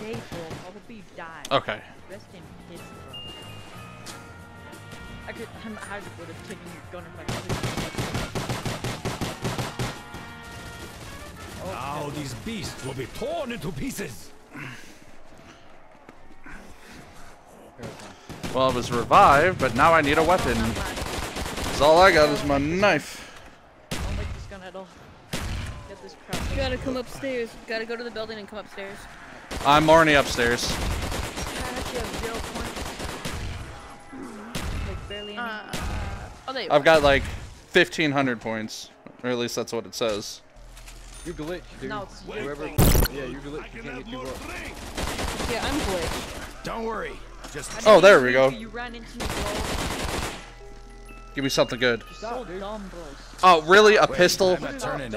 okay, bro. Probably die. Okay. Rest in peace, bro. I could. I'm, I would have taken your gun if I could. Oh, now these beasts will be torn into pieces. Well, I was revived, but now I need a weapon. Oh, 'Cause all I got is my knife. Don't like this gun at all. Get this crap. You gotta come upstairs. Gotta go to the building and come upstairs. I'm Marnie upstairs. I actually have zero points. Like barely any. Uh, oh, there you I've are. got like 1,500 points. Or at least that's what it says. You glitch, dude. No, it's. Whoever, yeah, you glitch. You can't get you up. Yeah, I'm glitched. Don't worry. Just Oh, there we go. You ran into me, bro. Give me something good. You're so dumb. Oh, really? A Wait, pistol? I'm not turning